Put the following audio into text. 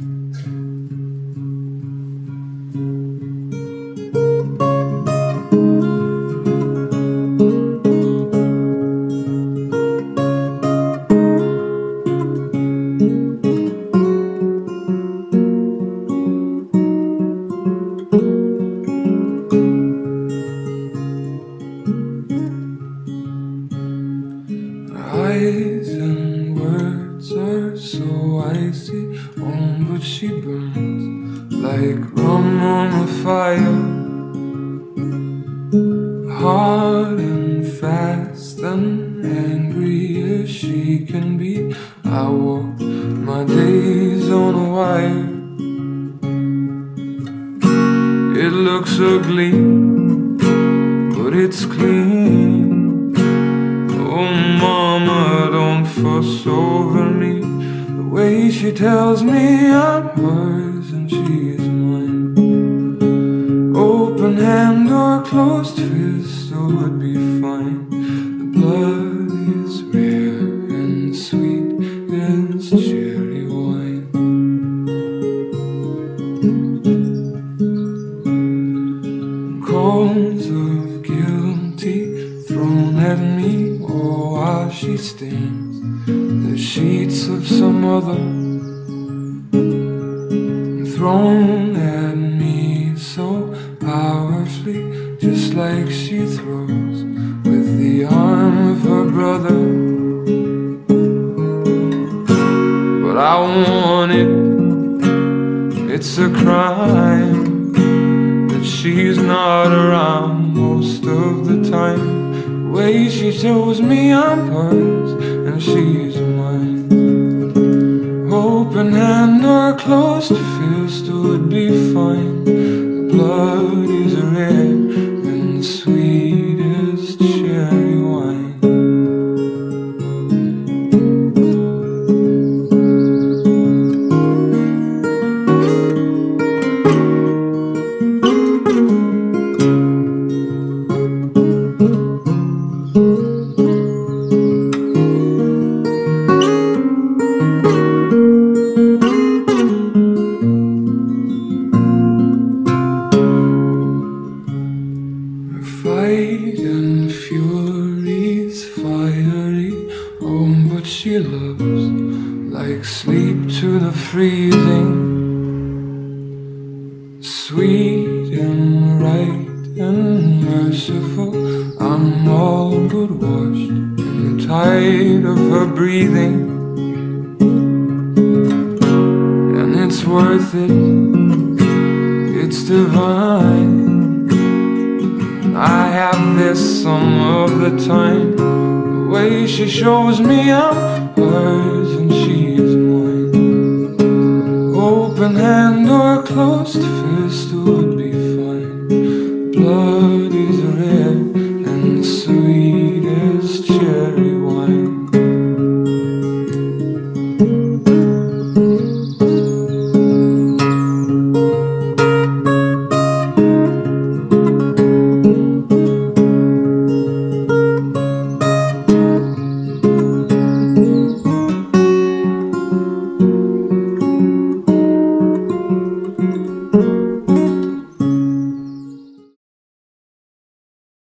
eyes so icy. Oh, but she burns like rum on a fire. Hard and fast and angry as she can be. I walk my days on a wire. It looks ugly, but it's clean. Oh, mama, don't fuss over me. Way she tells me I'm hers and she's mine. Open hand or closed fist, oh, it'd be fine. The blood is rare and sweet as cherry wine. Calls of guilty thrown at me, oh, while she stains sheets of some other. Thrown at me so powerfully, just like she throws with the arm of her brother. But I want it, it's a crime that she's not around most of the time. The way she shows me I'm hers Or closed fist would be fine. She loves like sleep to the freezing. Sweet and right and merciful. I'm all but washed in the tide of her breathing. And it's worth it, it's divine. I have this some of the time way she shows me I'm hers and she's mine. Open hand or closed fist would be fine. Blood